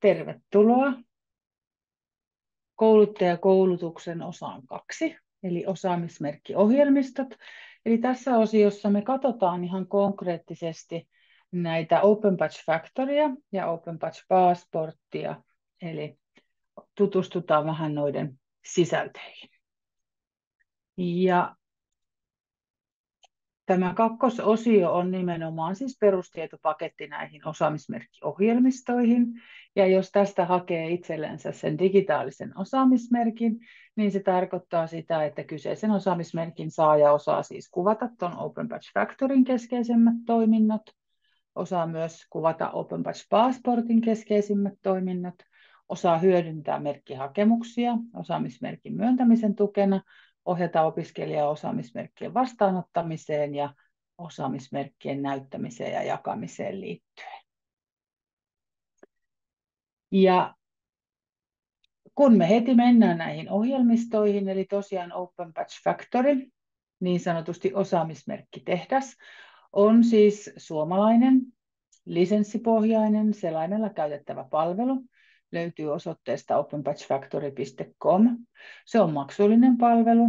tervetuloa kouluttajakoulutuksen osaan kaksi, eli osaamismerkkiohjelmistot. Eli tässä osiossa me katsotaan ihan konkreettisesti näitä Open Batch Factorya ja Open Batch Passporttia, eli tutustutaan vähän noiden sisältöihin. Ja Tämä kakkososio on nimenomaan siis perustietopaketti näihin osaamismerkkiohjelmistoihin. Ja jos tästä hakee itsellensä sen digitaalisen osaamismerkin, niin se tarkoittaa sitä, että kyseisen osaamismerkin saaja osaa siis kuvata tuon Open Batch Factorin keskeisimmät toiminnot, osaa myös kuvata Open Batch Passportin keskeisimmät toiminnot, osaa hyödyntää merkkihakemuksia osaamismerkin myöntämisen tukena, ohjata opiskelijaa osaamismerkkien vastaanottamiseen ja osaamismerkkien näyttämiseen ja jakamiseen liittyen. Ja kun me heti mennään näihin ohjelmistoihin, eli tosiaan Open Batch Factory, niin sanotusti osaamismerkkitehdas, on siis suomalainen, lisenssipohjainen, selaimella käytettävä palvelu, löytyy osoitteesta openbatchfactory.com. Se on maksullinen palvelu.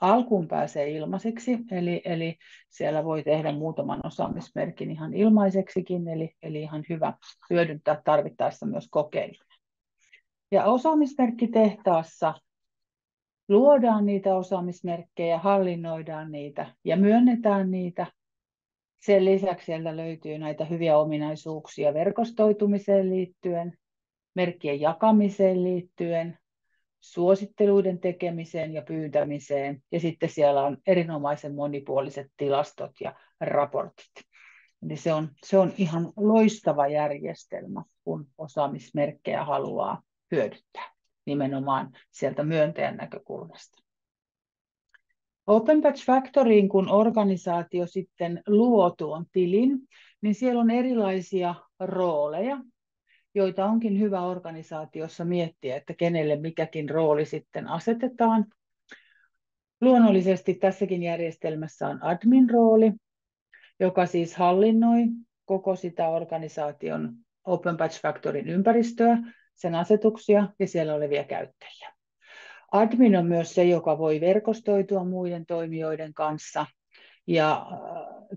Alkuun pääsee ilmaiseksi, eli, eli siellä voi tehdä muutaman osaamismerkin ihan ilmaiseksikin, eli, eli ihan hyvä hyödyntää tarvittaessa myös kokeiluna. Ja osaamismerkkitehtaassa luodaan niitä osaamismerkkejä, hallinnoidaan niitä ja myönnetään niitä. Sen lisäksi sieltä löytyy näitä hyviä ominaisuuksia verkostoitumiseen liittyen, merkkien jakamiseen liittyen, suositteluiden tekemiseen ja pyytämiseen. Ja sitten siellä on erinomaisen monipuoliset tilastot ja raportit. Eli se on, se on ihan loistava järjestelmä, kun osaamismerkkejä haluaa hyödyttää nimenomaan sieltä myöntäjän näkökulmasta. Open Batch Factoryin, kun organisaatio sitten luo tuon tilin, niin siellä on erilaisia rooleja, joita onkin hyvä organisaatiossa miettiä, että kenelle mikäkin rooli sitten asetetaan. Luonnollisesti tässäkin järjestelmässä on admin-rooli, joka siis hallinnoi koko sitä organisaation Open Batch Factorin ympäristöä, sen asetuksia ja siellä olevia käyttäjiä. Admin on myös se, joka voi verkostoitua muiden toimijoiden kanssa ja äh,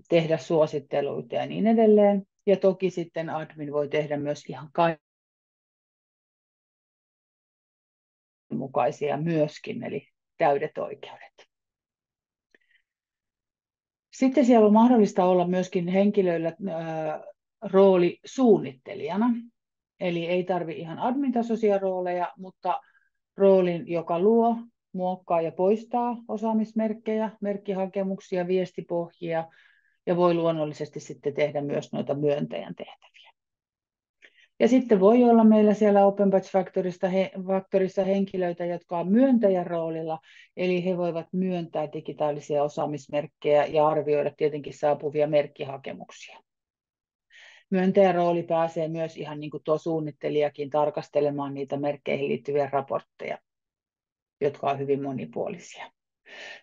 tehdä suositteluita ja niin edelleen. Ja toki sitten admin voi tehdä myös ihan mukaisia myöskin, eli täydet oikeudet. Sitten siellä on mahdollista olla myöskin henkilöillä rooli suunnittelijana. Eli ei tarvi ihan admintasoisia rooleja, mutta roolin, joka luo, muokkaa ja poistaa osaamismerkkejä, merkkihakemuksia, viestipohjia, ja voi luonnollisesti sitten tehdä myös noita myöntäjän tehtäviä. Ja sitten voi olla meillä siellä Open Batch he, Factorissa henkilöitä, jotka on myöntäjän roolilla, eli he voivat myöntää digitaalisia osaamismerkkejä ja arvioida tietenkin saapuvia merkkihakemuksia. Myöntäjän rooli pääsee myös ihan niin kuin tuo suunnittelijakin tarkastelemaan niitä merkkeihin liittyviä raportteja, jotka ovat hyvin monipuolisia.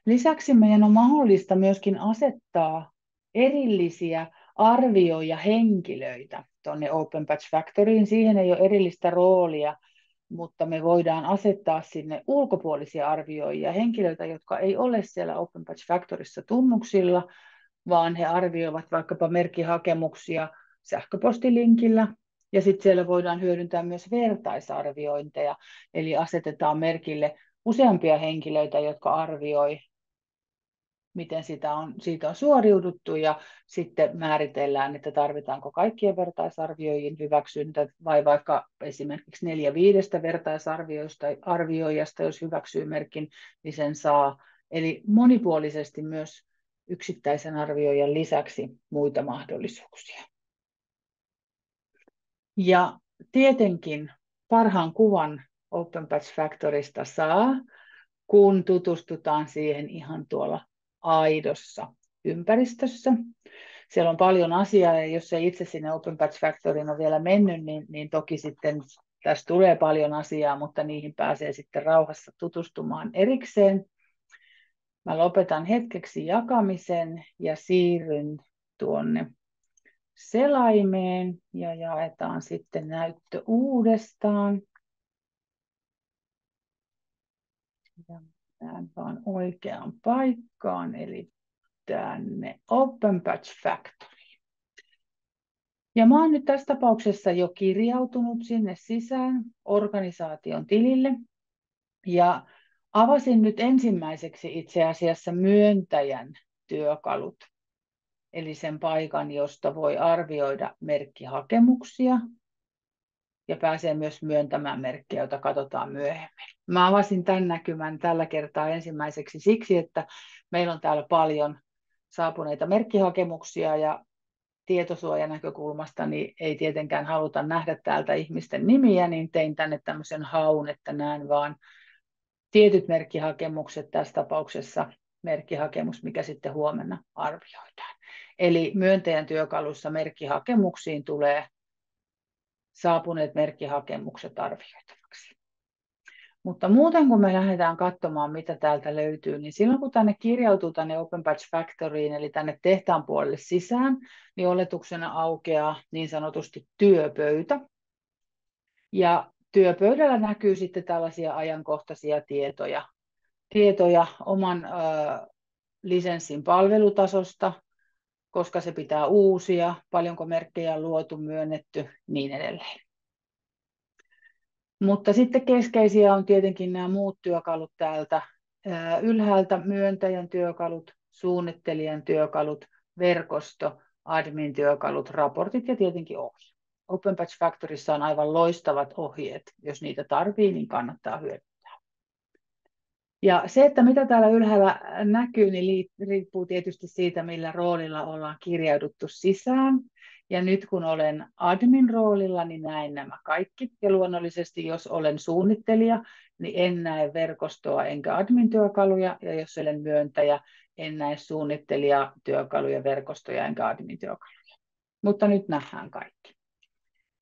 Lisäksi meidän on mahdollista myöskin asettaa erillisiä arvioija henkilöitä tuonne Open Batch Factoryin. Siihen ei ole erillistä roolia, mutta me voidaan asettaa sinne ulkopuolisia arvioijia, henkilöitä, jotka ei ole siellä Open Batch Factorissa tunnuksilla, vaan he arvioivat vaikkapa merkkihakemuksia sähköpostilinkillä, ja sitten siellä voidaan hyödyntää myös vertaisarviointeja, eli asetetaan merkille useampia henkilöitä, jotka arvioi miten sitä on, siitä on suoriuduttu ja sitten määritellään, että tarvitaanko kaikkien vertaisarvioijien hyväksyntä vai vaikka esimerkiksi neljä viidestä vertaisarvioista arvioijasta, jos hyväksyy merkin, niin sen saa. Eli monipuolisesti myös yksittäisen arvioijan lisäksi muita mahdollisuuksia. Ja tietenkin parhaan kuvan Open Patch Factorista saa, kun tutustutaan siihen ihan tuolla aidossa ympäristössä. Siellä on paljon asiaa, ja jos ei itse sinne Open Patch Factoryin ole vielä mennyt, niin, niin toki sitten tässä tulee paljon asiaa, mutta niihin pääsee sitten rauhassa tutustumaan erikseen. Mä lopetan hetkeksi jakamisen ja siirryn tuonne selaimeen ja jaetaan sitten näyttö uudestaan. Mennään vaan oikeaan paikkaan, eli tänne Open Patch Factory. Ja mä oon nyt tässä tapauksessa jo kirjautunut sinne sisään organisaation tilille. Ja avasin nyt ensimmäiseksi itse asiassa myöntäjän työkalut. Eli sen paikan, josta voi arvioida merkkihakemuksia ja pääsee myös myöntämään merkkejä, joita katsotaan myöhemmin. Mä avasin tämän näkymän tällä kertaa ensimmäiseksi siksi, että meillä on täällä paljon saapuneita merkkihakemuksia ja tietosuojanäkökulmasta niin ei tietenkään haluta nähdä täältä ihmisten nimiä, niin tein tänne tämmöisen haun, että näen vaan tietyt merkkihakemukset, tässä tapauksessa merkkihakemus, mikä sitten huomenna arvioidaan. Eli myöntäjän työkalussa merkkihakemuksiin tulee saapuneet merkkihakemukset arvioitavaksi. Mutta muuten kun me lähdetään katsomaan, mitä täältä löytyy, niin silloin kun tänne kirjautuu tänne Open Patch Factoryin, eli tänne tehtaan puolelle sisään, niin oletuksena aukeaa niin sanotusti työpöytä. Ja työpöydällä näkyy sitten tällaisia ajankohtaisia tietoja, tietoja oman ö, lisenssin palvelutasosta, koska se pitää uusia, paljonko merkkejä on luotu, myönnetty, niin edelleen. Mutta sitten keskeisiä on tietenkin nämä muut työkalut täältä. Ylhäältä myöntäjän työkalut, suunnittelijan työkalut, verkosto, admin työkalut, raportit ja tietenkin ohje. Open Patch Factorissa on aivan loistavat ohjeet. Jos niitä tarvii, niin kannattaa hyödyntää. Ja se, että mitä täällä ylhäällä näkyy, niin riippuu tietysti siitä, millä roolilla ollaan kirjauduttu sisään. Ja nyt kun olen admin roolilla, niin näen nämä kaikki. Ja luonnollisesti, jos olen suunnittelija, niin en näe verkostoa enkä admin-työkaluja. Ja jos olen myöntäjä, en näe suunnittelija, työkaluja, verkostoja enkä admin-työkaluja. Mutta nyt nähdään kaikki.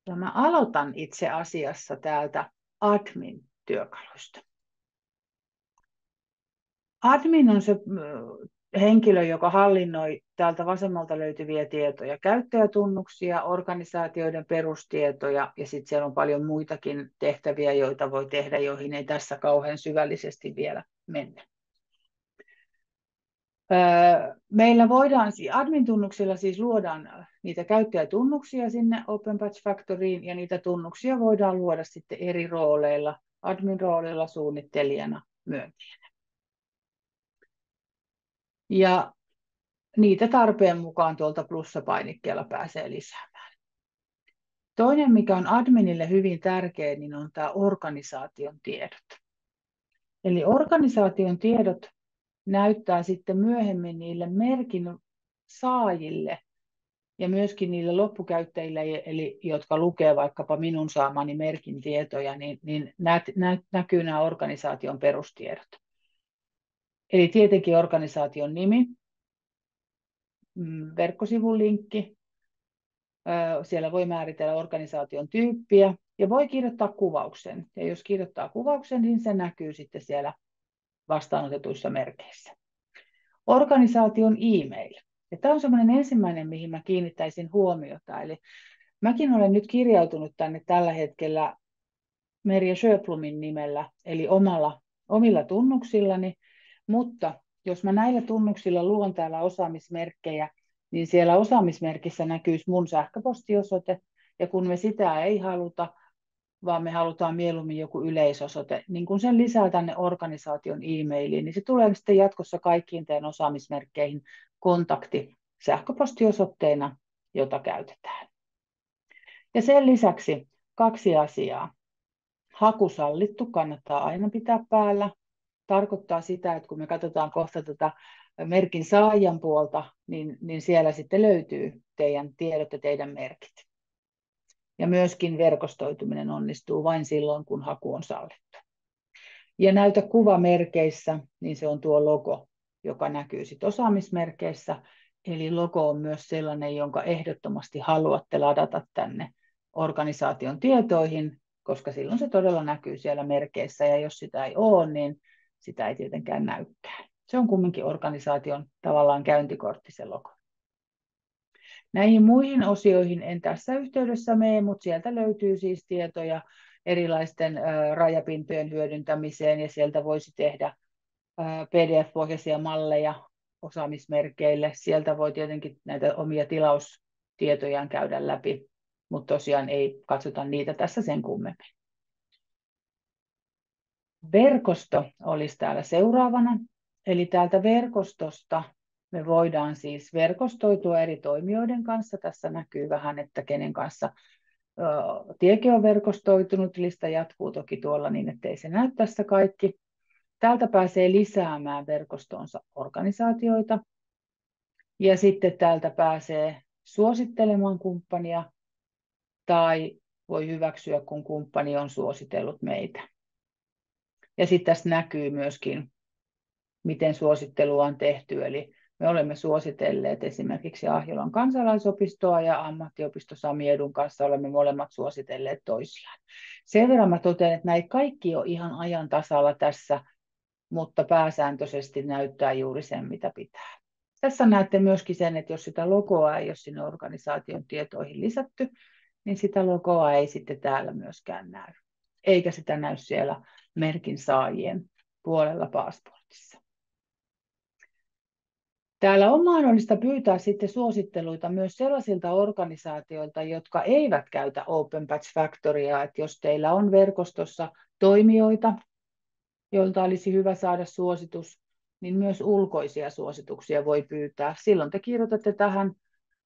Ja mä aloitan itse asiassa täältä admin-työkaluista. Admin on se henkilö, joka hallinnoi täältä vasemmalta löytyviä tietoja, käyttäjätunnuksia, organisaatioiden perustietoja ja sitten siellä on paljon muitakin tehtäviä, joita voi tehdä, joihin ei tässä kauhean syvällisesti vielä mennä. Meillä voidaan, admin-tunnuksilla siis luodaan niitä käyttäjätunnuksia sinne Open Patch Factoryin ja niitä tunnuksia voidaan luoda sitten eri rooleilla, admin-roolilla, suunnittelijana, myöntäjänä ja niitä tarpeen mukaan tuolta plussapainikkeella pääsee lisäämään. Toinen, mikä on adminille hyvin tärkeä, niin on tämä organisaation tiedot. Eli organisaation tiedot näyttää sitten myöhemmin niille merkin saajille ja myöskin niille loppukäyttäjille, eli jotka lukee vaikkapa minun saamani merkin tietoja, niin, niin nä, nä, näkyy nämä organisaation perustiedot. Eli tietenkin organisaation nimi, mm, verkkosivun linkki, siellä voi määritellä organisaation tyyppiä ja voi kirjoittaa kuvauksen. Ja jos kirjoittaa kuvauksen, niin se näkyy sitten siellä vastaanotetuissa merkeissä. Organisaation e-mail. Ja tämä on semmoinen ensimmäinen, mihin mä kiinnittäisin huomiota. Eli mäkin olen nyt kirjautunut tänne tällä hetkellä Merja Schöplumin nimellä, eli omalla, omilla tunnuksillani. Mutta jos mä näillä tunnuksilla luon täällä osaamismerkkejä, niin siellä osaamismerkissä näkyisi mun sähköpostiosoite, ja kun me sitä ei haluta, vaan me halutaan mieluummin joku yleisosoite, niin kun sen lisää tänne organisaation e-mailiin, niin se tulee sitten jatkossa kaikkiin teidän osaamismerkkeihin kontakti sähköpostiosoitteena, jota käytetään. Ja sen lisäksi kaksi asiaa. Haku sallittu kannattaa aina pitää päällä tarkoittaa sitä, että kun me katsotaan kohta tätä merkin saajan puolta, niin, niin siellä sitten löytyy teidän tiedot ja teidän merkit. Ja myöskin verkostoituminen onnistuu vain silloin, kun haku on sallittu. Ja näytä kuvamerkeissä, niin se on tuo logo, joka näkyy sitten osaamismerkeissä. Eli logo on myös sellainen, jonka ehdottomasti haluatte ladata tänne organisaation tietoihin, koska silloin se todella näkyy siellä merkeissä, ja jos sitä ei ole, niin sitä ei tietenkään näykään. Se on kumminkin organisaation tavallaan käyntikortti se logo. Näihin muihin osioihin en tässä yhteydessä mene, mutta sieltä löytyy siis tietoja erilaisten rajapintojen hyödyntämiseen ja sieltä voisi tehdä PDF-pohjaisia malleja osaamismerkeille. Sieltä voi tietenkin näitä omia tilaustietojaan käydä läpi, mutta tosiaan ei katsota niitä tässä sen kummemmin. Verkosto olisi täällä seuraavana. Eli täältä verkostosta me voidaan siis verkostoitua eri toimijoiden kanssa. Tässä näkyy vähän, että kenen kanssa Tieke on verkostoitunut, lista jatkuu toki tuolla niin, ettei se näy tässä kaikki. Täältä pääsee lisäämään verkostonsa organisaatioita. Ja sitten täältä pääsee suosittelemaan kumppania tai voi hyväksyä, kun kumppani on suositellut meitä. Ja sitten tässä näkyy myöskin, miten suosittelua on tehty. Eli me olemme suositelleet esimerkiksi Ahjolan kansalaisopistoa ja ammattiopisto Sami Edun kanssa olemme molemmat suositelleet toisiaan. Sen verran mä totean, että näin kaikki on ihan ajan tasalla tässä, mutta pääsääntöisesti näyttää juuri sen, mitä pitää. Tässä näette myöskin sen, että jos sitä logoa ei ole sinne organisaation tietoihin lisätty, niin sitä logoa ei sitten täällä myöskään näy. Eikä sitä näy siellä merkin saajien puolella passportissa. Täällä on mahdollista pyytää sitten suositteluita myös sellaisilta organisaatioilta, jotka eivät käytä Open Batch Factorya, että jos teillä on verkostossa toimijoita, joilta olisi hyvä saada suositus, niin myös ulkoisia suosituksia voi pyytää. Silloin te kirjoitatte tähän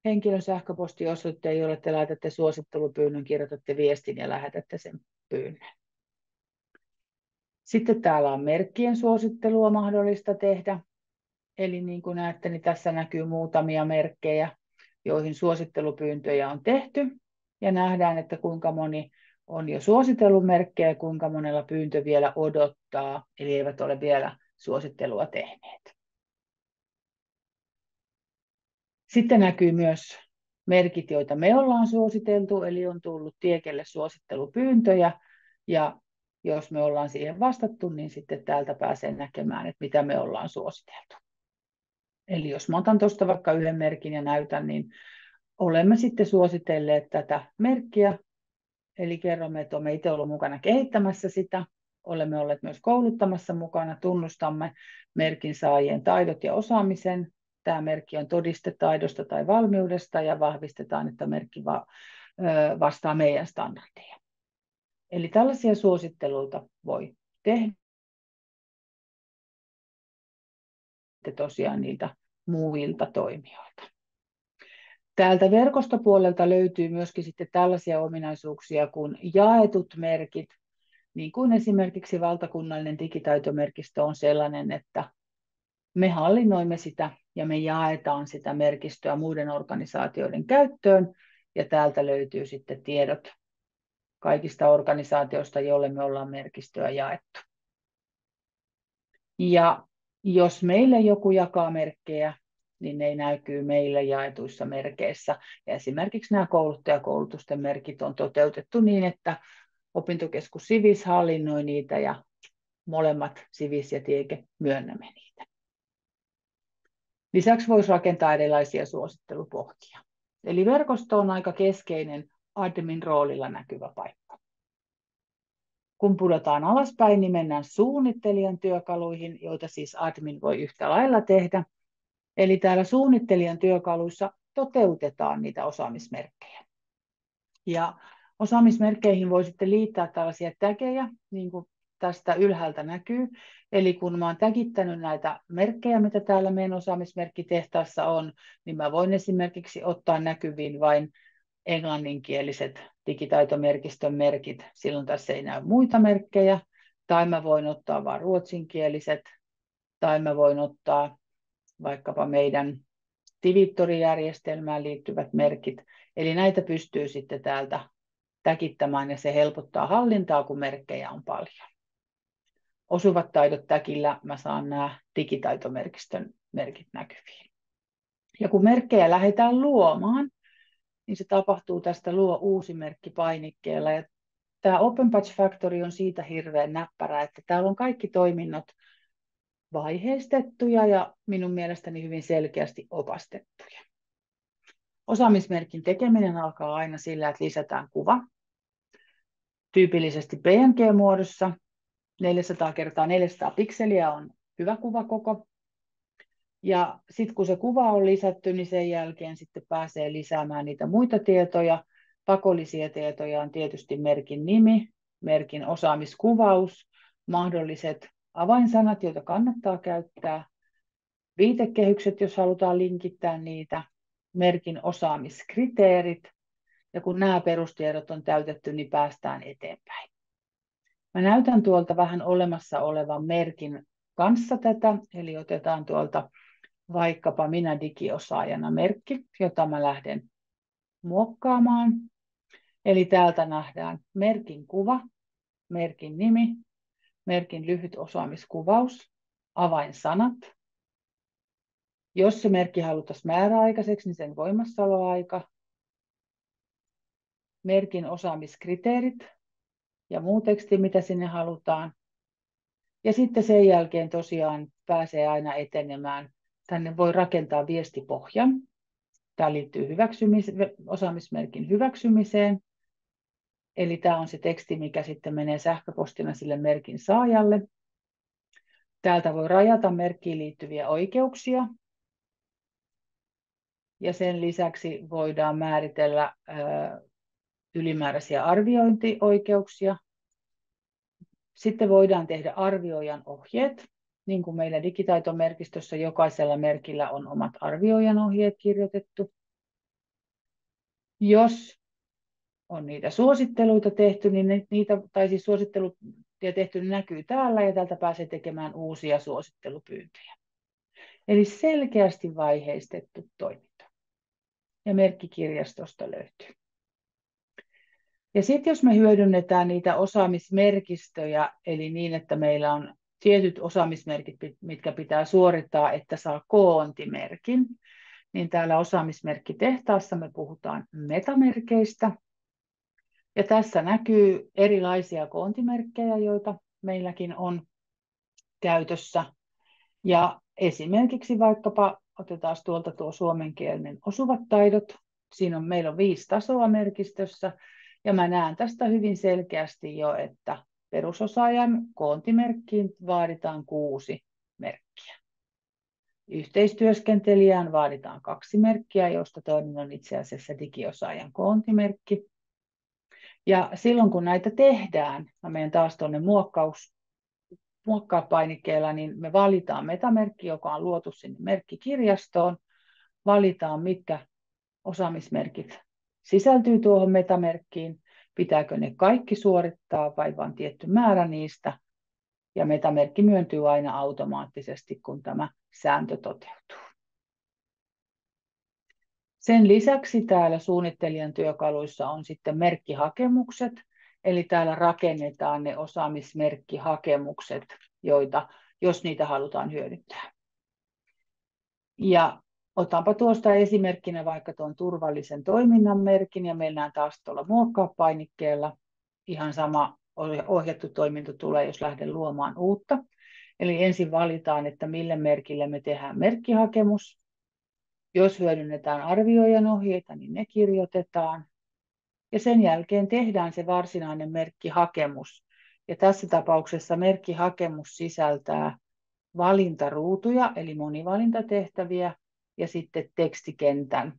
henkilön sähköpostiosoitteen, jolle te laitatte suosittelupyynnön, kirjoitatte viestin ja lähetätte sen pyynnön. Sitten täällä on merkkien suosittelua mahdollista tehdä. Eli niin kuin näette, niin tässä näkyy muutamia merkkejä, joihin suosittelupyyntöjä on tehty. Ja nähdään, että kuinka moni on jo suositellut merkkejä ja kuinka monella pyyntö vielä odottaa, eli eivät ole vielä suosittelua tehneet. Sitten näkyy myös merkit, joita me ollaan suositeltu, eli on tullut Tiekelle suosittelupyyntöjä, ja jos me ollaan siihen vastattu, niin sitten täältä pääsee näkemään, että mitä me ollaan suositeltu. Eli jos mä otan tuosta vaikka yhden merkin ja näytän, niin olemme sitten suositelleet tätä merkkiä. Eli kerromme, että olemme itse olleet mukana kehittämässä sitä. Olemme olleet myös kouluttamassa mukana, tunnustamme merkin saajien taidot ja osaamisen. Tämä merkki on todiste taidosta tai valmiudesta ja vahvistetaan, että merkki vastaa meidän standardeja. Eli tällaisia suositteluita voi tehdä. tosiaan niiltä muilta toimijoilta. Täältä verkostopuolelta löytyy myöskin sitten tällaisia ominaisuuksia kuin jaetut merkit, niin kuin esimerkiksi valtakunnallinen digitaitomerkistö on sellainen, että me hallinnoimme sitä ja me jaetaan sitä merkistöä muiden organisaatioiden käyttöön, ja täältä löytyy sitten tiedot kaikista organisaatioista, joille me ollaan merkistöä jaettu. Ja jos meille joku jakaa merkkejä, niin ne näkyy meille jaetuissa merkeissä. Ja esimerkiksi nämä kouluttajakoulutusten merkit on toteutettu niin, että opintokeskus Sivis hallinnoi niitä ja molemmat Sivis ja Tieke myönnämme niitä. Lisäksi voisi rakentaa erilaisia suosittelupohjia. Eli verkosto on aika keskeinen admin roolilla näkyvä paikka. Kun pudotaan alaspäin, niin mennään suunnittelijan työkaluihin, joita siis admin voi yhtä lailla tehdä. Eli täällä suunnittelijan työkaluissa toteutetaan niitä osaamismerkkejä. Ja osaamismerkkeihin voi sitten liittää tällaisia tägejä, niin kuin tästä ylhäältä näkyy. Eli kun mä oon näitä merkkejä, mitä täällä meidän osaamismerkkitehtaassa on, niin mä voin esimerkiksi ottaa näkyviin vain englanninkieliset digitaitomerkistön merkit, silloin tässä ei näy muita merkkejä, tai mä voin ottaa vain ruotsinkieliset, tai mä voin ottaa vaikkapa meidän Tivittori-järjestelmään liittyvät merkit. Eli näitä pystyy sitten täältä täkittämään ja se helpottaa hallintaa, kun merkkejä on paljon. Osuvat taidot täkillä mä saan nämä digitaitomerkistön merkit näkyviin. Ja kun merkkejä lähdetään luomaan, niin se tapahtuu tästä luo uusi merkki painikkeella. Ja tämä Open Patch Factory on siitä hirveän näppärä, että täällä on kaikki toiminnot vaiheistettuja ja minun mielestäni hyvin selkeästi opastettuja. Osaamismerkin tekeminen alkaa aina sillä, että lisätään kuva, tyypillisesti PNG-muodossa. 400 kertaa 400 pikseliä on hyvä kuvakoko. Ja sitten kun se kuva on lisätty, niin sen jälkeen sitten pääsee lisäämään niitä muita tietoja. Pakollisia tietoja on tietysti merkin nimi, merkin osaamiskuvaus, mahdolliset avainsanat, joita kannattaa käyttää, viitekehykset, jos halutaan linkittää niitä, merkin osaamiskriteerit, ja kun nämä perustiedot on täytetty, niin päästään eteenpäin. Mä näytän tuolta vähän olemassa olevan merkin kanssa tätä, eli otetaan tuolta vaikkapa minä digiosaajana merkki, jota mä lähden muokkaamaan. Eli täältä nähdään merkin kuva, merkin nimi, merkin lyhyt osaamiskuvaus, avainsanat. Jos se merkki haluttaisiin määräaikaiseksi, niin sen voimassaoloaika, merkin osaamiskriteerit ja muu teksti, mitä sinne halutaan. Ja sitten sen jälkeen tosiaan pääsee aina etenemään. Tänne voi rakentaa viestipohjan. Tämä liittyy hyväksymis- osaamismerkin hyväksymiseen. Eli tämä on se teksti, mikä sitten menee sähköpostina sille merkin saajalle. Täältä voi rajata merkkiin liittyviä oikeuksia. Ja sen lisäksi voidaan määritellä ylimääräisiä arviointioikeuksia. Sitten voidaan tehdä arvioijan ohjeet. Niin kuin meillä digitaitomerkistössä jokaisella merkillä on omat arvioijan ohjeet kirjoitettu. Jos on niitä suositteluita tehty, niin niitä, tai siis suosittelut tehty niin näkyy täällä ja täältä pääsee tekemään uusia suosittelupyyntöjä. Eli selkeästi vaiheistettu toiminta. Ja merkkikirjastosta löytyy. Ja sitten jos me hyödynnetään niitä osaamismerkistöjä, eli niin, että meillä on tietyt osaamismerkit, mitkä pitää suorittaa, että saa koontimerkin, niin täällä osaamismerkkitehtaassa me puhutaan metamerkeistä, ja tässä näkyy erilaisia koontimerkkejä, joita meilläkin on käytössä. Ja esimerkiksi vaikkapa otetaan tuolta tuo suomenkielinen osuvat taidot. Siinä on, meillä on viisi tasoa merkistössä. Ja mä näen tästä hyvin selkeästi jo, että perusosaajan koontimerkkiin vaaditaan kuusi merkkiä. Yhteistyöskentelijään vaaditaan kaksi merkkiä, joista toinen on itse asiassa digiosaajan koontimerkki. Ja silloin kun näitä tehdään, mä menen taas tuonne muokkaus, painikkeella, niin me valitaan metamerkki, joka on luotu sinne merkkikirjastoon. Valitaan, mitkä osaamismerkit sisältyy tuohon metamerkkiin, pitääkö ne kaikki suorittaa vai vain tietty määrä niistä. Ja metamerkki myöntyy aina automaattisesti, kun tämä sääntö toteutuu. Sen lisäksi täällä suunnittelijan työkaluissa on sitten merkkihakemukset, eli täällä rakennetaan ne osaamismerkkihakemukset, joita, jos niitä halutaan hyödyntää. Ja otanpa tuosta esimerkkinä vaikka tuon turvallisen toiminnan merkin, ja meillä taas tuolla muokkaa painikkeella ihan sama ohjattu toiminto tulee, jos lähden luomaan uutta. Eli ensin valitaan, että mille merkille me tehdään merkkihakemus, jos hyödynnetään arvioijan ohjeita, niin ne kirjoitetaan. Ja sen jälkeen tehdään se varsinainen merkkihakemus. Ja tässä tapauksessa merkkihakemus sisältää valintaruutuja, eli monivalintatehtäviä, ja sitten tekstikentän,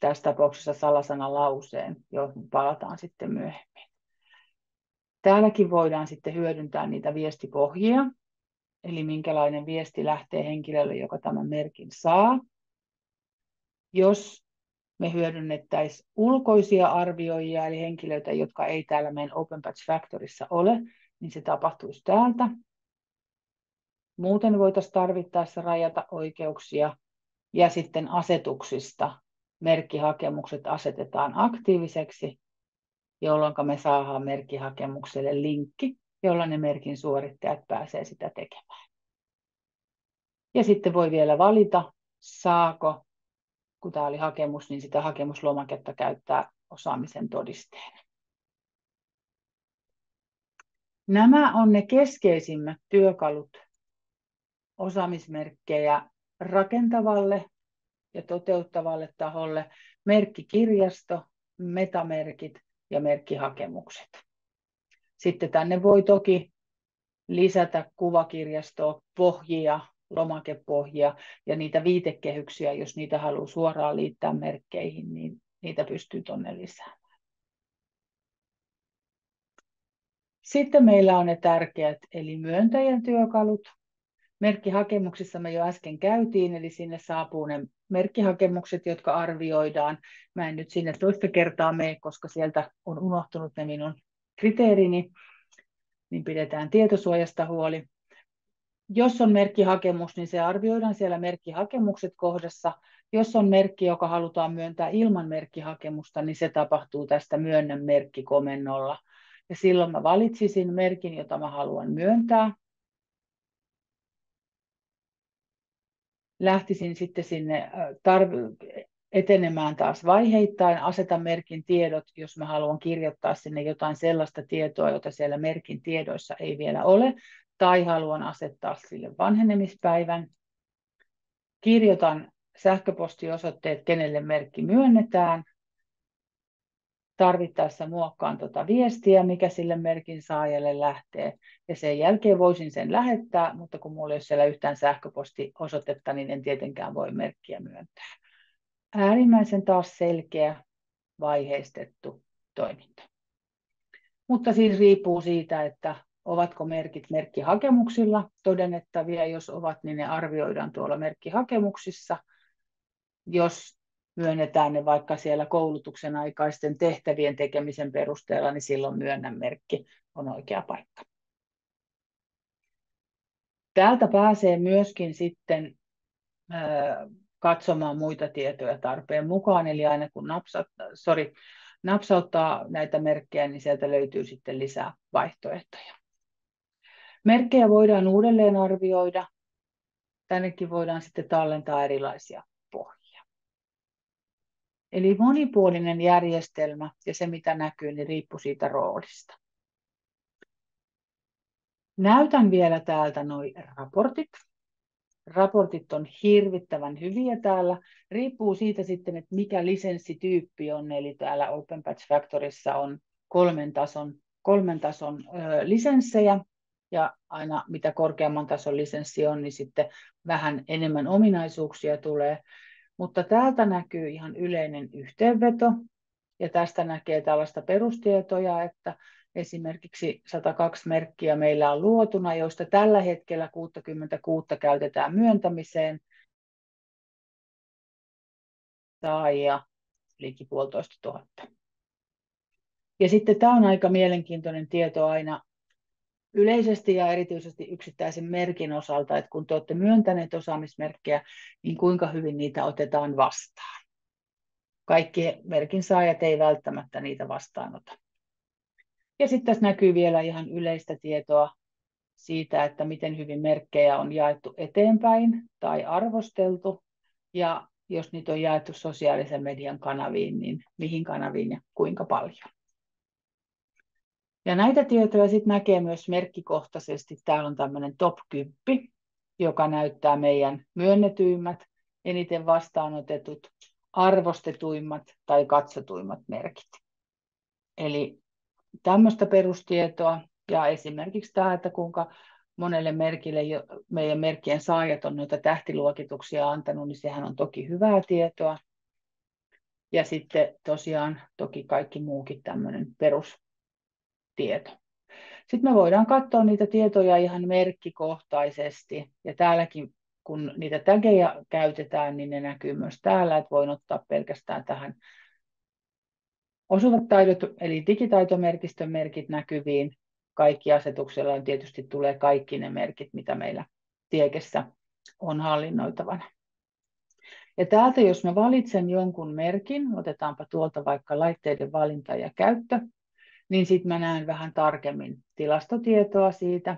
tässä tapauksessa salasana lauseen, johon palataan sitten myöhemmin. Täälläkin voidaan sitten hyödyntää niitä viestipohjia, eli minkälainen viesti lähtee henkilölle, joka tämän merkin saa jos me hyödynnettäisiin ulkoisia arvioijia, eli henkilöitä, jotka ei täällä meidän Open Batch Factorissa ole, niin se tapahtuisi täältä. Muuten voitaisiin tarvittaessa rajata oikeuksia ja sitten asetuksista merkkihakemukset asetetaan aktiiviseksi, jolloin me saadaan merkkihakemukselle linkki, jolla ne merkin suorittajat pääsee sitä tekemään. Ja sitten voi vielä valita, saako kun tämä oli hakemus, niin sitä hakemuslomaketta käyttää osaamisen todisteena. Nämä on ne keskeisimmät työkalut osaamismerkkejä rakentavalle ja toteuttavalle taholle merkkikirjasto, metamerkit ja merkkihakemukset. Sitten tänne voi toki lisätä kuvakirjastoa, pohjia, lomakepohjia ja niitä viitekehyksiä, jos niitä haluaa suoraan liittää merkkeihin, niin niitä pystyy tuonne lisäämään. Sitten meillä on ne tärkeät, eli myöntäjän työkalut. Merkkihakemuksissa me jo äsken käytiin, eli sinne saapuu ne merkkihakemukset, jotka arvioidaan. Mä en nyt sinne toista kertaa mene, koska sieltä on unohtunut ne minun kriteerini, niin pidetään tietosuojasta huoli. Jos on merkkihakemus, niin se arvioidaan siellä merkkihakemukset kohdassa. Jos on merkki, joka halutaan myöntää ilman merkkihakemusta, niin se tapahtuu tästä myönnän merkkikomennolla. Ja silloin mä valitsisin merkin, jota mä haluan myöntää. Lähtisin sitten sinne tarv- etenemään taas vaiheittain, asetan merkin tiedot, jos mä haluan kirjoittaa sinne jotain sellaista tietoa, jota siellä merkin tiedoissa ei vielä ole, tai haluan asettaa sille vanhenemispäivän. Kirjoitan sähköpostiosoitteet, kenelle merkki myönnetään. Tarvittaessa muokkaan tuota viestiä, mikä sille merkin saajalle lähtee. Ja sen jälkeen voisin sen lähettää, mutta kun minulla ei ole siellä yhtään sähköpostiosoitetta, niin en tietenkään voi merkkiä myöntää. Äärimmäisen taas selkeä, vaiheistettu toiminta. Mutta siis riippuu siitä, että ovatko merkit merkkihakemuksilla todennettavia. Jos ovat, niin ne arvioidaan tuolla merkkihakemuksissa. Jos myönnetään ne vaikka siellä koulutuksen aikaisten tehtävien tekemisen perusteella, niin silloin myönnän merkki on oikea paikka. Täältä pääsee myöskin sitten katsomaan muita tietoja tarpeen mukaan, eli aina kun napsauttaa, sorry, napsauttaa näitä merkkejä, niin sieltä löytyy sitten lisää vaihtoehtoja. Merkkejä voidaan uudelleen arvioida. Tännekin voidaan sitten tallentaa erilaisia. Eli monipuolinen järjestelmä ja se mitä näkyy, niin riippuu siitä roolista. Näytän vielä täältä nuo raportit. Raportit on hirvittävän hyviä täällä. Riippuu siitä sitten, että mikä lisenssityyppi on. Eli täällä Open Patch Factorissa on kolmen tason, kolmen tason ö, lisenssejä ja aina mitä korkeamman tason lisenssi on, niin sitten vähän enemmän ominaisuuksia tulee. Mutta täältä näkyy ihan yleinen yhteenveto, ja tästä näkee tällaista perustietoja, että esimerkiksi 102 merkkiä meillä on luotuna, joista tällä hetkellä 66 käytetään myöntämiseen, saajia liki puolitoista tuhatta. Ja sitten tämä on aika mielenkiintoinen tieto aina yleisesti ja erityisesti yksittäisen merkin osalta, että kun te olette myöntäneet osaamismerkkejä, niin kuinka hyvin niitä otetaan vastaan. Kaikki merkin saajat ei välttämättä niitä vastaanota. Ja sitten tässä näkyy vielä ihan yleistä tietoa siitä, että miten hyvin merkkejä on jaettu eteenpäin tai arvosteltu, ja jos niitä on jaettu sosiaalisen median kanaviin, niin mihin kanaviin ja kuinka paljon. Ja näitä tietoja sitten näkee myös merkkikohtaisesti. Täällä on tämmöinen top 10, joka näyttää meidän myönnetyimmät, eniten vastaanotetut, arvostetuimmat tai katsotuimmat merkit. Eli tämmöistä perustietoa ja esimerkiksi tämä, että kuinka monelle merkille meidän merkkien saajat on noita tähtiluokituksia antanut, niin sehän on toki hyvää tietoa. Ja sitten tosiaan toki kaikki muukin tämmöinen perus, tieto. Sitten me voidaan katsoa niitä tietoja ihan merkkikohtaisesti. Ja täälläkin, kun niitä tageja käytetään, niin ne näkyy myös täällä, että voin ottaa pelkästään tähän osuvat taidot, eli digitaitomerkistön merkit näkyviin. Kaikki asetuksella on tietysti tulee kaikki ne merkit, mitä meillä tiekessä on hallinnoitavana. Ja täältä, jos mä valitsen jonkun merkin, otetaanpa tuolta vaikka laitteiden valinta ja käyttö, niin sitten mä näen vähän tarkemmin tilastotietoa siitä,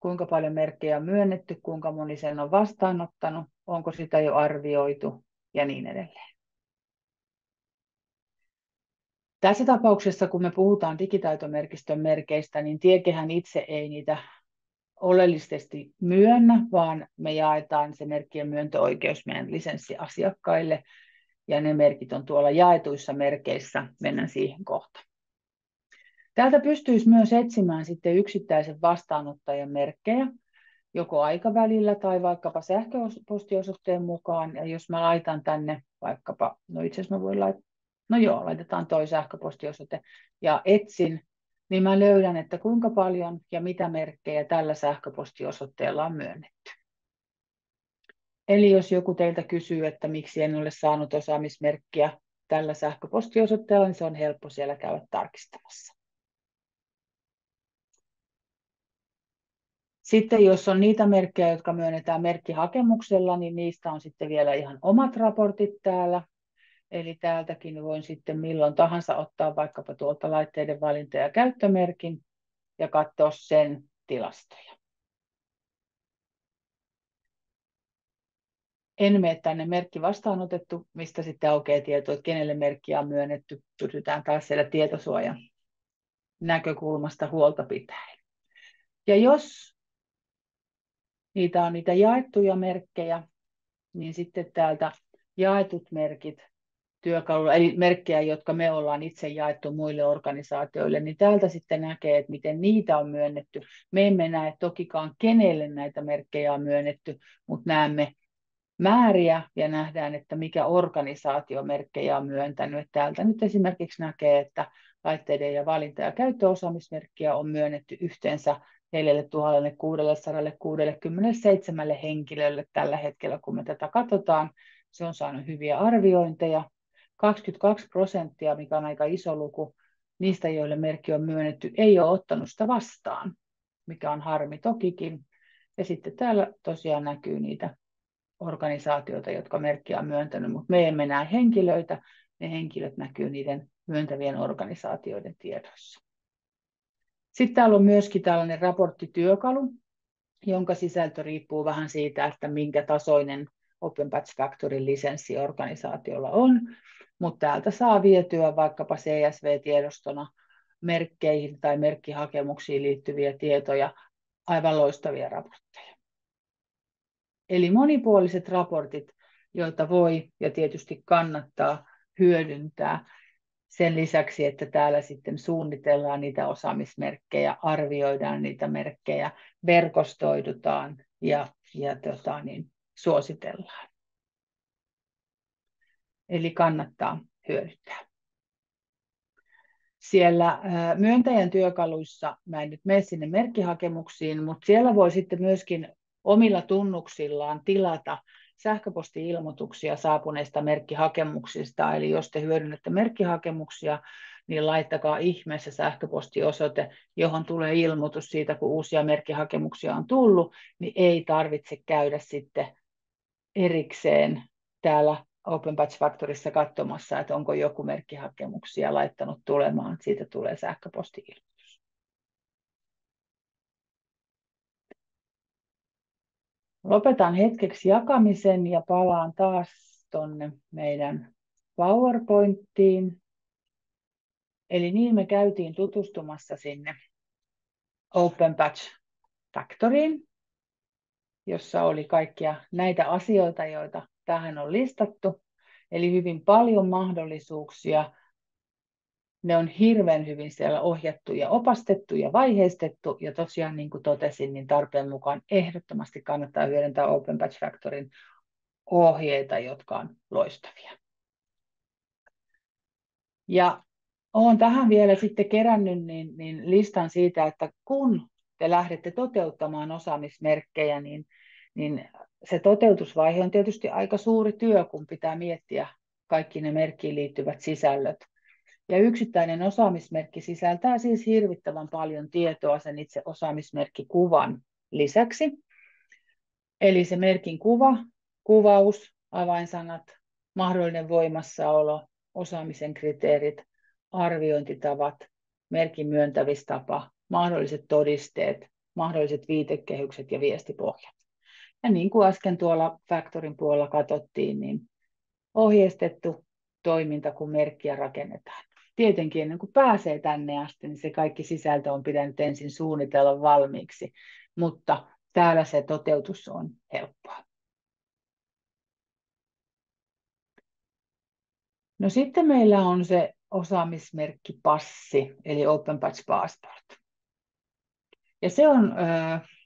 kuinka paljon merkkejä on myönnetty, kuinka moni sen on vastaanottanut, onko sitä jo arvioitu ja niin edelleen. Tässä tapauksessa, kun me puhutaan digitaitomerkistön merkeistä, niin tiekehän itse ei niitä oleellisesti myönnä, vaan me jaetaan se merkkien myöntöoikeus meidän lisenssiasiakkaille, ja ne merkit on tuolla jaetuissa merkeissä, mennään siihen kohta. Täältä pystyisi myös etsimään sitten yksittäisen vastaanottajan merkkejä, joko aikavälillä tai vaikkapa sähköpostiosoitteen mukaan. Ja jos mä laitan tänne vaikkapa, no itse asiassa mä voin laittaa, no joo, laitetaan toi sähköpostiosoite ja etsin, niin mä löydän, että kuinka paljon ja mitä merkkejä tällä sähköpostiosoitteella on myönnetty. Eli jos joku teiltä kysyy, että miksi en ole saanut osaamismerkkiä tällä sähköpostiosoitteella, niin se on helppo siellä käydä tarkistamassa. Sitten jos on niitä merkkejä, jotka myönnetään merkkihakemuksella, niin niistä on sitten vielä ihan omat raportit täällä. Eli täältäkin voin sitten milloin tahansa ottaa vaikkapa tuolta laitteiden valinta- ja käyttömerkin ja katsoa sen tilastoja. En mene tänne merkki vastaanotettu, mistä sitten aukeaa tieto, että kenelle merkkiä on myönnetty. Pysytään taas siellä tietosuojan näkökulmasta huolta pitäen. Ja jos niitä on niitä jaettuja merkkejä, niin sitten täältä jaetut merkit työkalulla, eli merkkejä, jotka me ollaan itse jaettu muille organisaatioille, niin täältä sitten näkee, että miten niitä on myönnetty. Me emme näe tokikaan, kenelle näitä merkkejä on myönnetty, mutta näemme määriä ja nähdään, että mikä organisaatio merkkejä on myöntänyt. Täältä nyt esimerkiksi näkee, että laitteiden ja valinta- ja käyttöosaamismerkkiä on myönnetty yhteensä 4667 henkilölle tällä hetkellä, kun me tätä katsotaan. Se on saanut hyviä arviointeja. 22 prosenttia, mikä on aika iso luku, niistä, joille merkki on myönnetty, ei ole ottanut sitä vastaan, mikä on harmi tokikin. Ja sitten täällä tosiaan näkyy niitä organisaatioita, jotka merkkiä on myöntänyt, mutta me emme näe henkilöitä, ne henkilöt näkyy niiden myöntävien organisaatioiden tiedoissa. Sitten täällä on myöskin tällainen raporttityökalu, jonka sisältö riippuu vähän siitä, että minkä tasoinen Open Batch Factory lisenssi organisaatiolla on, mutta täältä saa vietyä vaikkapa CSV-tiedostona merkkeihin tai merkkihakemuksiin liittyviä tietoja, aivan loistavia raportteja. Eli monipuoliset raportit, joita voi ja tietysti kannattaa hyödyntää sen lisäksi, että täällä sitten suunnitellaan niitä osaamismerkkejä, arvioidaan niitä merkkejä, verkostoidutaan ja, ja tota, niin, suositellaan. Eli kannattaa hyödyntää. Siellä myöntäjän työkaluissa, mä en nyt mene sinne merkkihakemuksiin, mutta siellä voi sitten myöskin omilla tunnuksillaan tilata sähköposti-ilmoituksia saapuneista merkkihakemuksista. Eli jos te hyödynnätte merkkihakemuksia, niin laittakaa ihmeessä sähköpostiosoite, johon tulee ilmoitus siitä, kun uusia merkkihakemuksia on tullut, niin ei tarvitse käydä sitten erikseen täällä Open Batch Factorissa katsomassa, että onko joku merkkihakemuksia laittanut tulemaan. Siitä tulee sähköposti-ilmoitus. Lopetan hetkeksi jakamisen ja palaan taas tuonne meidän PowerPointtiin. Eli niin me käytiin tutustumassa sinne Open Batch Factoryin, jossa oli kaikkia näitä asioita, joita tähän on listattu. Eli hyvin paljon mahdollisuuksia. Ne on hirveän hyvin siellä ohjattu ja opastettu ja vaiheistettu. Ja tosiaan niin kuin totesin, niin tarpeen mukaan ehdottomasti kannattaa hyödyntää Open Batch Factorin ohjeita, jotka on loistavia. Ja olen tähän vielä sitten kerännyt niin, niin listan siitä, että kun te lähdette toteuttamaan osaamismerkkejä, niin, niin se toteutusvaihe on tietysti aika suuri työ, kun pitää miettiä kaikki ne merkkiin liittyvät sisällöt. Ja yksittäinen osaamismerkki sisältää siis hirvittävän paljon tietoa sen itse osaamismerkkikuvan lisäksi. Eli se merkin kuva, kuvaus, avainsanat, mahdollinen voimassaolo, osaamisen kriteerit, arviointitavat, merkin myöntävistapa, mahdolliset todisteet, mahdolliset viitekehykset ja viestipohjat. Ja niin kuin äsken tuolla Factorin puolella katsottiin, niin ohjeistettu toiminta, kun merkkiä rakennetaan. Tietenkin ennen kuin pääsee tänne asti, niin se kaikki sisältö on pitänyt ensin suunnitella valmiiksi. mutta täällä se toteutus on helppoa. No sitten meillä on se osaamismerkki passi, eli Open Patch Passport. Ja se on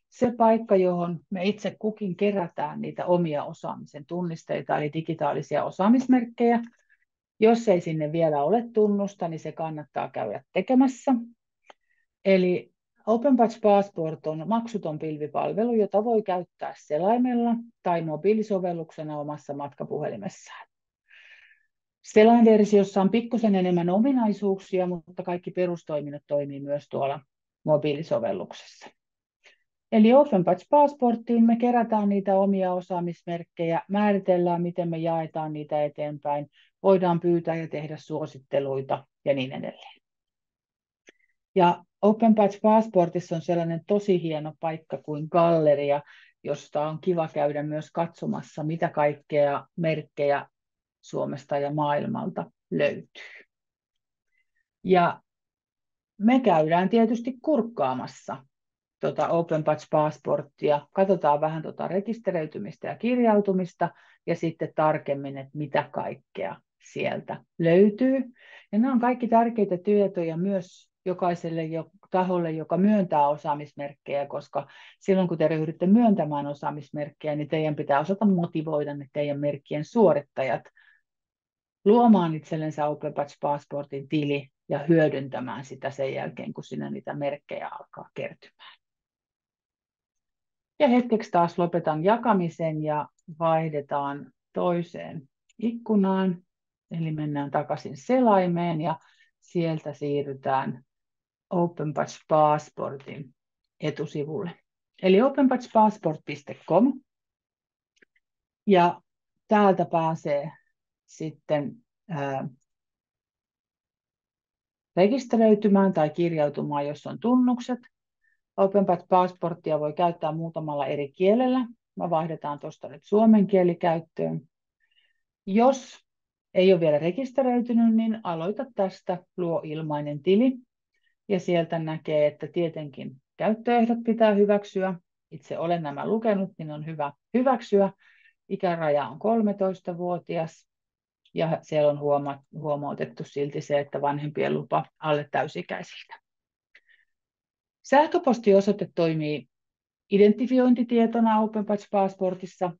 se paikka, johon me itse kukin kerätään niitä omia osaamisen tunnisteita, eli digitaalisia osaamismerkkejä. Jos ei sinne vielä ole tunnusta, niin se kannattaa käydä tekemässä. Eli OpenPatch Passport on maksuton pilvipalvelu, jota voi käyttää selaimella tai mobiilisovelluksena omassa matkapuhelimessaan. Selainversiossa on pikkusen enemmän ominaisuuksia, mutta kaikki perustoiminnot toimii myös tuolla mobiilisovelluksessa. Eli OpenPatch Passporttiin me kerätään niitä omia osaamismerkkejä, määritellään, miten me jaetaan niitä eteenpäin, voidaan pyytää ja tehdä suositteluita ja niin edelleen. Ja OpenPatch Passportissa on sellainen tosi hieno paikka kuin galleria, josta on kiva käydä myös katsomassa, mitä kaikkea merkkejä Suomesta ja maailmalta löytyy. Ja me käydään tietysti kurkkaamassa tuota Open Patch Passporttia, katsotaan vähän tuota rekisteröitymistä ja kirjautumista ja sitten tarkemmin, että mitä kaikkea sieltä löytyy. Ja nämä on kaikki tärkeitä tietoja myös jokaiselle jo, taholle, joka myöntää osaamismerkkejä, koska silloin kun te ryhdytte myöntämään osaamismerkkejä, niin teidän pitää osata motivoida ne teidän merkkien suorittajat luomaan itsellensä Open Patch Passportin tili ja hyödyntämään sitä sen jälkeen, kun sinne niitä merkkejä alkaa kertymään. Ja hetkeksi taas lopetan jakamisen ja vaihdetaan toiseen ikkunaan. Eli mennään takaisin selaimeen ja sieltä siirrytään OpenPatch Passportin etusivulle. Eli openpatchpassport.com. Ja täältä pääsee sitten ää, rekisteröitymään tai kirjautumaan, jos on tunnukset. OpenPath Passporttia voi käyttää muutamalla eri kielellä. Me vaihdetaan tuosta nyt suomen kieli käyttöön. Jos ei ole vielä rekisteröitynyt, niin aloita tästä, luo ilmainen tili. Ja sieltä näkee, että tietenkin käyttöehdot pitää hyväksyä. Itse olen nämä lukenut, niin on hyvä hyväksyä. Ikäraja on 13-vuotias ja siellä on huoma- huomautettu silti se, että vanhempien lupa alle täysikäisiltä. Sähköpostiosoite toimii identifiointitietona OpenPatch Passportissa.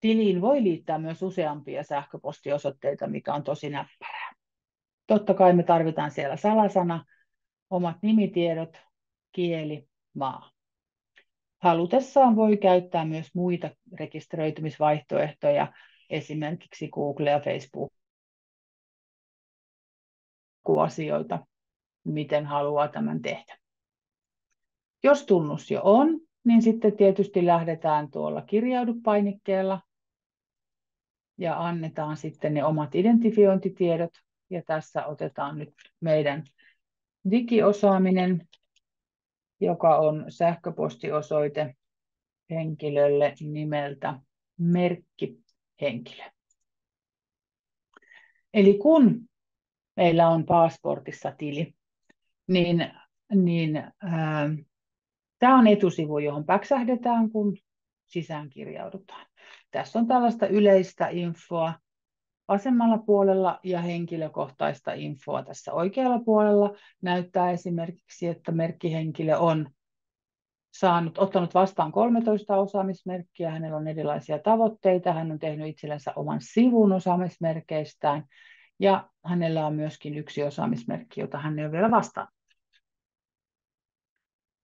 Tiliin voi liittää myös useampia sähköpostiosoitteita, mikä on tosi näppärää. Totta kai me tarvitaan siellä salasana, omat nimitiedot, kieli, maa. Halutessaan voi käyttää myös muita rekisteröitymisvaihtoehtoja, esimerkiksi Google ja Facebook asioita, miten haluaa tämän tehdä. Jos tunnus jo on, niin sitten tietysti lähdetään tuolla kirjaudu-painikkeella ja annetaan sitten ne omat identifiointitiedot. Ja tässä otetaan nyt meidän digiosaaminen, joka on sähköpostiosoite henkilölle nimeltä merkkihenkilö. Eli kun meillä on passportissa tili, niin, niin ää, Tämä on etusivu, johon päksähdetään, kun sisään kirjaudutaan. Tässä on tällaista yleistä infoa vasemmalla puolella ja henkilökohtaista infoa tässä oikealla puolella. Näyttää esimerkiksi, että merkkihenkilö on saanut, ottanut vastaan 13 osaamismerkkiä, hänellä on erilaisia tavoitteita, hän on tehnyt itsellensä oman sivun osaamismerkeistään ja hänellä on myöskin yksi osaamismerkki, jota hän ei ole vielä vastaan.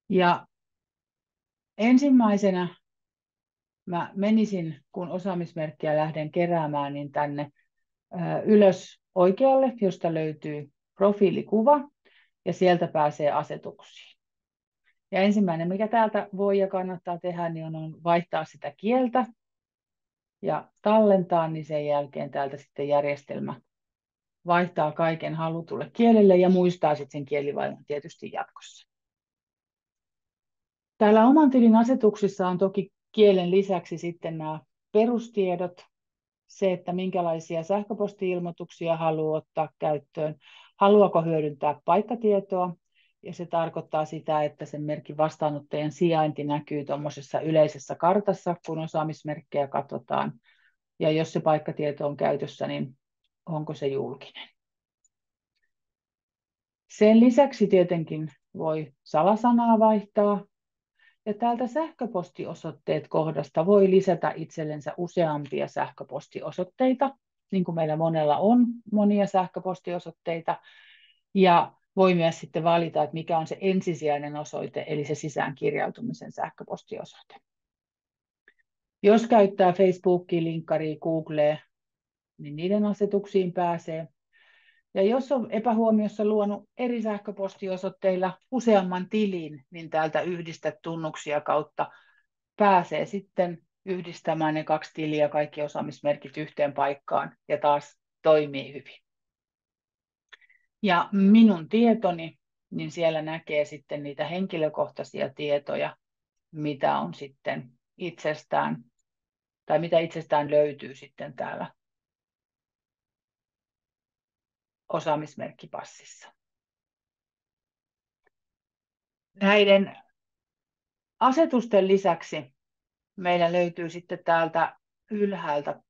Ja ensimmäisenä mä menisin, kun osaamismerkkiä lähden keräämään, niin tänne ylös oikealle, josta löytyy profiilikuva, ja sieltä pääsee asetuksiin. Ja ensimmäinen, mikä täältä voi ja kannattaa tehdä, niin on vaihtaa sitä kieltä ja tallentaa, niin sen jälkeen täältä sitten järjestelmä vaihtaa kaiken halutulle kielelle ja muistaa sitten sen kielivaivan tietysti jatkossa. Täällä oman tilin asetuksissa on toki kielen lisäksi sitten nämä perustiedot, se, että minkälaisia sähköposti-ilmoituksia haluaa ottaa käyttöön, haluaako hyödyntää paikkatietoa ja se tarkoittaa sitä, että sen merkin vastaanottajan sijainti näkyy tuommoisessa yleisessä kartassa, kun osaamismerkkejä katsotaan. Ja jos se paikkatieto on käytössä, niin onko se julkinen. Sen lisäksi tietenkin voi salasanaa vaihtaa. Ja täältä sähköpostiosoitteet kohdasta voi lisätä itsellensä useampia sähköpostiosoitteita, niin kuin meillä monella on monia sähköpostiosoitteita. Ja voi myös sitten valita, että mikä on se ensisijainen osoite, eli se sisäänkirjautumisen sähköpostiosoite. Jos käyttää Facebookia, Linkkaria, Googlea, niin niiden asetuksiin pääsee. Ja jos on epähuomiossa luonut eri sähköpostiosoitteilla useamman tilin, niin täältä yhdistä tunnuksia kautta pääsee sitten yhdistämään ne kaksi tiliä, kaikki osaamismerkit yhteen paikkaan ja taas toimii hyvin. Ja minun tietoni, niin siellä näkee sitten niitä henkilökohtaisia tietoja, mitä on sitten itsestään, tai mitä itsestään löytyy sitten täällä osaamismerkkipassissa. Näiden asetusten lisäksi meillä löytyy sitten täältä ylhäältä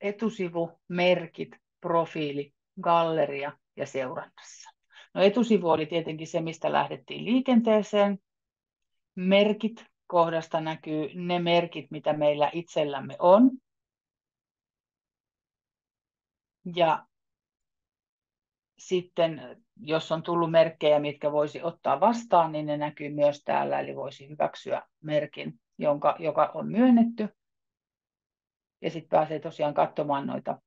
etusivu, merkit, profiili, galleria ja seurannassa. No etusivu oli tietenkin se, mistä lähdettiin liikenteeseen. Merkit kohdasta näkyy ne merkit, mitä meillä itsellämme on. Ja sitten jos on tullut merkkejä, mitkä voisi ottaa vastaan, niin ne näkyy myös täällä, eli voisi hyväksyä merkin, jonka, joka on myönnetty. Ja sitten pääsee tosiaan katsomaan noita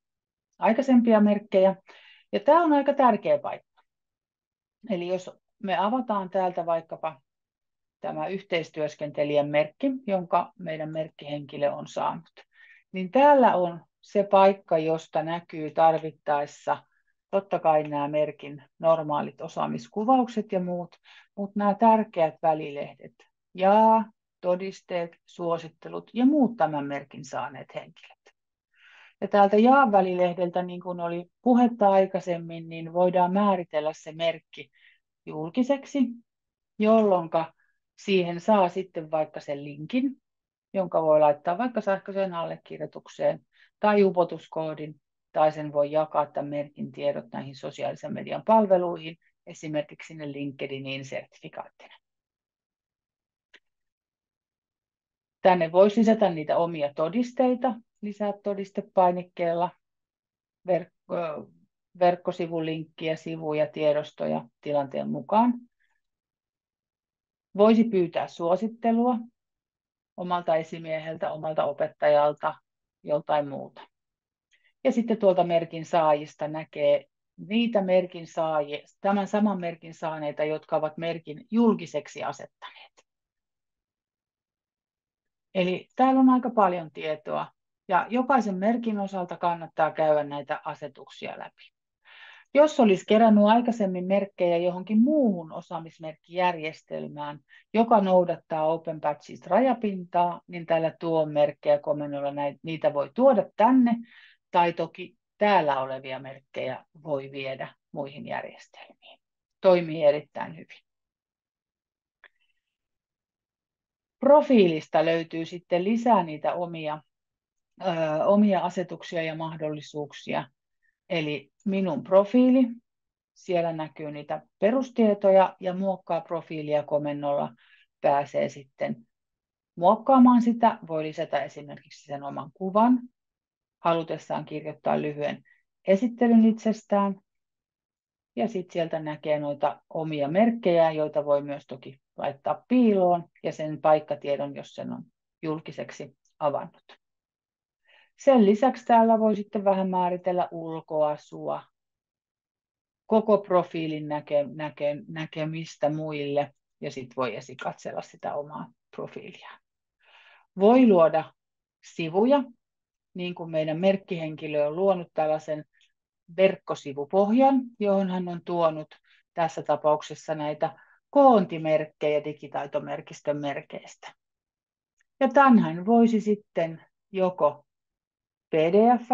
aikaisempia merkkejä. Ja tämä on aika tärkeä paikka. Eli jos me avataan täältä vaikkapa tämä yhteistyöskentelijän merkki, jonka meidän merkkihenkilö on saanut, niin täällä on se paikka, josta näkyy tarvittaessa totta kai nämä merkin normaalit osaamiskuvaukset ja muut, mutta nämä tärkeät välilehdet ja todisteet, suosittelut ja muut tämän merkin saaneet henkilöt. Ja täältä jaa-välilehdeltä, niin kuin oli puhetta aikaisemmin, niin voidaan määritellä se merkki julkiseksi, jolloin siihen saa sitten vaikka sen linkin, jonka voi laittaa vaikka sähköiseen allekirjoitukseen tai upotuskoodin, tai sen voi jakaa tämän merkin tiedot näihin sosiaalisen median palveluihin, esimerkiksi sinne LinkedInin sertifikaattina. Tänne voi lisätä niitä omia todisteita, lisää todistepainikkeella, verkko, verkkosivulinkkiä, sivuja, tiedostoja tilanteen mukaan. Voisi pyytää suosittelua omalta esimieheltä, omalta opettajalta, joltain muuta. Ja sitten tuolta merkin saajista näkee niitä merkin saajia, tämän saman merkin saaneita, jotka ovat merkin julkiseksi asettaneet. Eli täällä on aika paljon tietoa ja jokaisen merkin osalta kannattaa käydä näitä asetuksia läpi. Jos olisi kerännyt aikaisemmin merkkejä johonkin muuhun osaamismerkkijärjestelmään, joka noudattaa Open Patches rajapintaa, niin täällä tuo merkkejä komennolla niitä voi tuoda tänne, tai toki täällä olevia merkkejä voi viedä muihin järjestelmiin. Toimii erittäin hyvin. Profiilista löytyy sitten lisää niitä omia, ö, omia asetuksia ja mahdollisuuksia. Eli minun profiili, siellä näkyy niitä perustietoja ja muokkaa profiilia komennolla pääsee sitten muokkaamaan sitä. Voi lisätä esimerkiksi sen oman kuvan, halutessaan kirjoittaa lyhyen esittelyn itsestään. Ja sitten sieltä näkee noita omia merkkejä, joita voi myös toki laittaa piiloon ja sen paikkatiedon, jos sen on julkiseksi avannut. Sen lisäksi täällä voi sitten vähän määritellä ulkoasua, koko profiilin näke, näke, näkemistä muille ja sitten voi esikatsella sitä omaa profiilia. Voi luoda sivuja, niin kuin meidän merkkihenkilö on luonut tällaisen verkkosivupohjan, johon hän on tuonut tässä tapauksessa näitä koontimerkkejä digitaitomerkistön merkeistä. Ja tämänhän voisi sitten joko pdf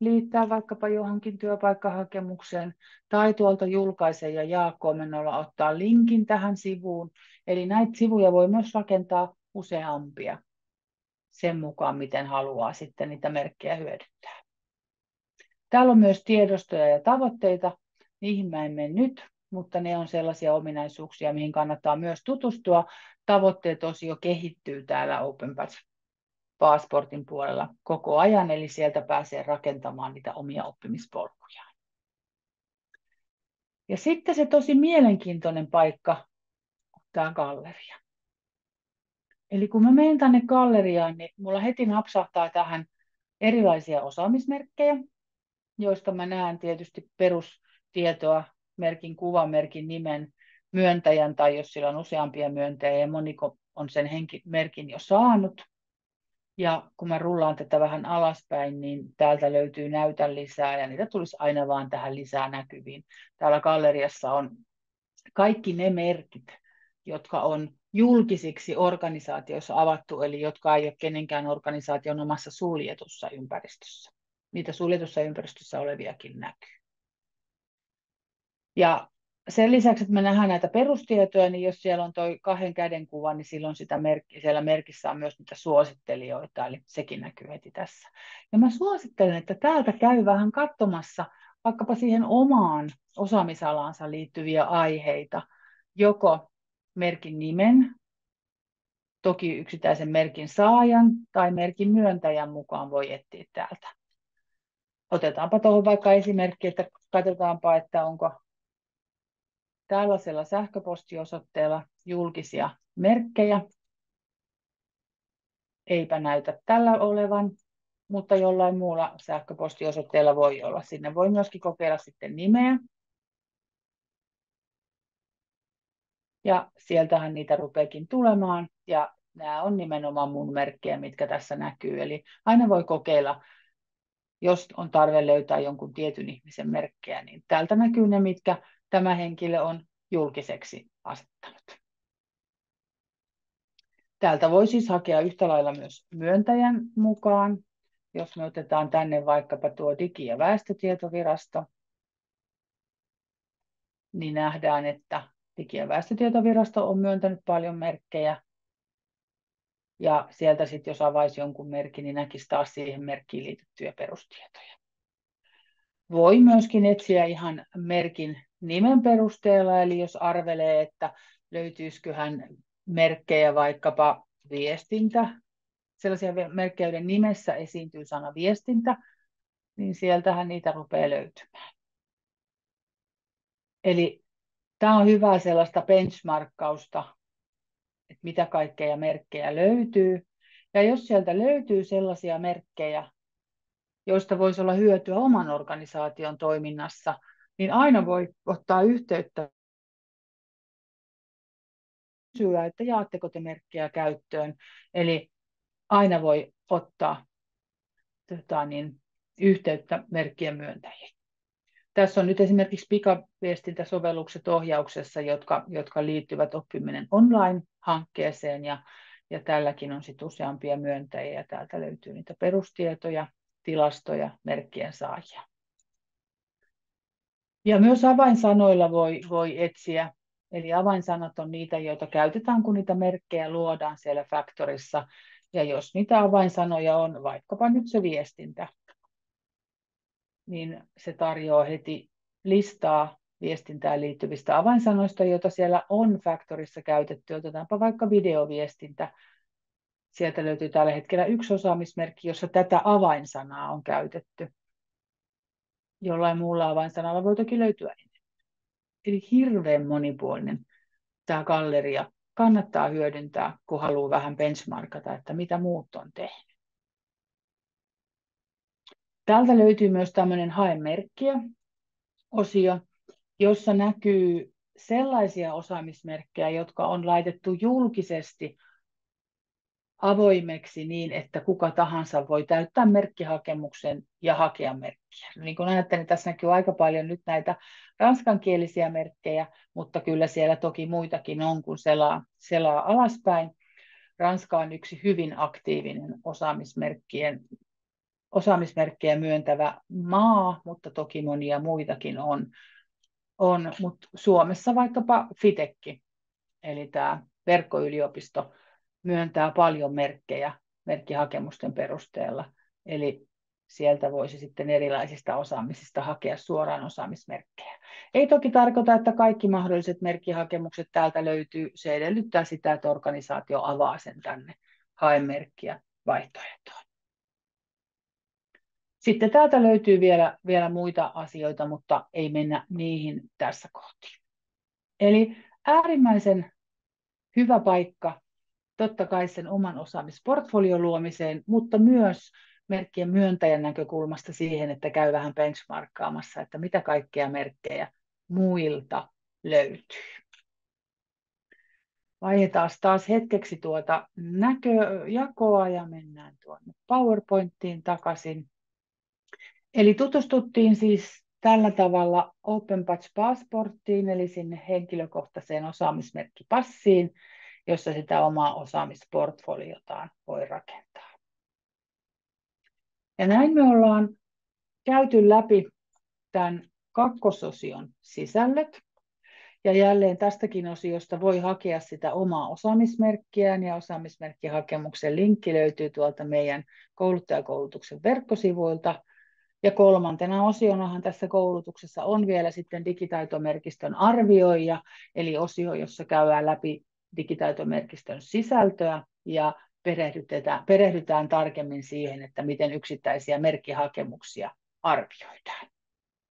liittää vaikkapa johonkin työpaikkahakemukseen, tai tuolta julkaise ja jaa komennolla ottaa linkin tähän sivuun. Eli näitä sivuja voi myös rakentaa useampia sen mukaan, miten haluaa sitten niitä merkkejä hyödyntää. Täällä on myös tiedostoja ja tavoitteita. Niihin mä en mene nyt, mutta ne on sellaisia ominaisuuksia, mihin kannattaa myös tutustua. Tavoitteet osio kehittyy täällä OpenPath Passportin puolella koko ajan, eli sieltä pääsee rakentamaan niitä omia oppimispolkujaan. Ja sitten se tosi mielenkiintoinen paikka tämä galleria. Eli kun mä menen tänne galleriaan, niin mulla heti napsahtaa tähän erilaisia osaamismerkkejä, joista mä näen tietysti perustietoa, merkin kuvan, merkin nimen, myöntäjän tai jos sillä on useampia myöntäjiä ja moniko on sen henki, merkin jo saanut. Ja kun mä rullaan tätä vähän alaspäin, niin täältä löytyy näytä lisää ja niitä tulisi aina vaan tähän lisää näkyviin. Täällä galleriassa on kaikki ne merkit, jotka on julkisiksi organisaatioissa avattu, eli jotka ei ole kenenkään organisaation omassa suljetussa ympäristössä. Niitä suljetussa ympäristössä oleviakin näkyy. Ja sen lisäksi, että me nähdään näitä perustietoja, niin jos siellä on tuo kahden käden kuva, niin silloin sitä merkki, siellä merkissä on myös niitä suosittelijoita, eli sekin näkyy heti tässä. Ja mä suosittelen, että täältä käy vähän katsomassa vaikkapa siihen omaan osaamisalaansa liittyviä aiheita, joko merkin nimen, toki yksittäisen merkin saajan tai merkin myöntäjän mukaan voi etsiä täältä. Otetaanpa tuohon vaikka esimerkki, että katsotaanpa, että onko tällaisella sähköpostiosoitteella julkisia merkkejä. Eipä näytä tällä olevan, mutta jollain muulla sähköpostiosoitteella voi olla. Sinne voi myöskin kokeilla sitten nimeä. Ja sieltähän niitä rupeekin tulemaan. Ja nämä on nimenomaan mun merkkejä, mitkä tässä näkyy. Eli aina voi kokeilla, jos on tarve löytää jonkun tietyn ihmisen merkkejä, niin täältä näkyy ne, mitkä tämä henkilö on julkiseksi asettanut. Täältä voi siis hakea yhtä lailla myös myöntäjän mukaan. Jos me otetaan tänne vaikkapa tuo Digi- ja väestötietovirasto, niin nähdään, että Digi- ja väestötietovirasto on myöntänyt paljon merkkejä. Ja sieltä sitten, jos avaisi jonkun merkin, niin näkisi taas siihen merkkiin liitettyjä perustietoja. Voi myöskin etsiä ihan merkin nimen perusteella, eli jos arvelee, että löytyisiköhän merkkejä vaikkapa viestintä, sellaisia merkkejä, joiden nimessä esiintyy sana viestintä, niin sieltähän niitä rupeaa löytymään. Eli tämä on hyvää sellaista benchmarkkausta, että mitä kaikkea merkkejä löytyy. Ja jos sieltä löytyy sellaisia merkkejä, joista voisi olla hyötyä oman organisaation toiminnassa, niin aina voi ottaa yhteyttä kysyä, että jaatteko te merkkejä käyttöön. Eli aina voi ottaa tota, niin, yhteyttä merkkien myöntäjiin. Tässä on nyt esimerkiksi pikaviestintäsovellukset ohjauksessa, jotka, jotka liittyvät oppiminen online-hankkeeseen ja, ja tälläkin on sit useampia myöntäjiä. Täältä löytyy niitä perustietoja, tilastoja, merkkien saajia. Ja myös avainsanoilla voi, voi etsiä. Eli avainsanat on niitä, joita käytetään, kun niitä merkkejä luodaan siellä Factorissa. Ja jos niitä avainsanoja on, vaikkapa nyt se viestintä, niin se tarjoaa heti listaa viestintään liittyvistä avainsanoista, joita siellä on Factorissa käytetty. Otetaanpa vaikka videoviestintä. Sieltä löytyy tällä hetkellä yksi osaamismerkki, jossa tätä avainsanaa on käytetty jollain muulla avainsanalla voi toki löytyä enemmän. Eli hirveän monipuolinen tämä galleria kannattaa hyödyntää, kun haluaa vähän benchmarkata, että mitä muut on tehnyt. Täältä löytyy myös tämmöinen haemerkkiä osio, jossa näkyy sellaisia osaamismerkkejä, jotka on laitettu julkisesti avoimeksi niin, että kuka tahansa voi täyttää merkkihakemuksen ja hakea merkkiä. Niin kuin ajattelin, niin tässä näkyy aika paljon nyt näitä ranskankielisiä merkkejä, mutta kyllä siellä toki muitakin on, kun selaa, selaa alaspäin. Ranska on yksi hyvin aktiivinen osaamismerkkien osaamismerkkejä myöntävä maa, mutta toki monia muitakin on. on mutta Suomessa vaikkapa Fitekki, eli tämä verkkoyliopisto, myöntää paljon merkkejä merkkihakemusten perusteella. Eli sieltä voisi sitten erilaisista osaamisista hakea suoraan osaamismerkkejä. Ei toki tarkoita, että kaikki mahdolliset merkkihakemukset täältä löytyy. Se edellyttää sitä, että organisaatio avaa sen tänne haemerkkiä vaihtoehtoon. Sitten täältä löytyy vielä, vielä muita asioita, mutta ei mennä niihin tässä kohti. Eli äärimmäisen hyvä paikka totta kai sen oman osaamisportfolion luomiseen, mutta myös merkkien myöntäjän näkökulmasta siihen, että käy vähän benchmarkkaamassa, että mitä kaikkea merkkejä muilta löytyy. Vaihdetaan taas hetkeksi tuota näköjakoa ja mennään tuonne PowerPointiin takaisin. Eli tutustuttiin siis tällä tavalla OpenPatch Passporttiin, eli sinne henkilökohtaiseen osaamismerkkipassiin, jossa sitä omaa osaamisportfoliotaan voi rakentaa. Ja näin me ollaan käyty läpi tämän kakkososion sisällöt. Ja jälleen tästäkin osiosta voi hakea sitä omaa osaamismerkkiään ja osaamismerkkihakemuksen linkki löytyy tuolta meidän kouluttajakoulutuksen verkkosivuilta. Ja kolmantena osionahan tässä koulutuksessa on vielä sitten digitaitomerkistön arvioija, eli osio, jossa käydään läpi digitaitomerkistön sisältöä ja perehdytetään, perehdytään tarkemmin siihen, että miten yksittäisiä merkkihakemuksia arvioidaan.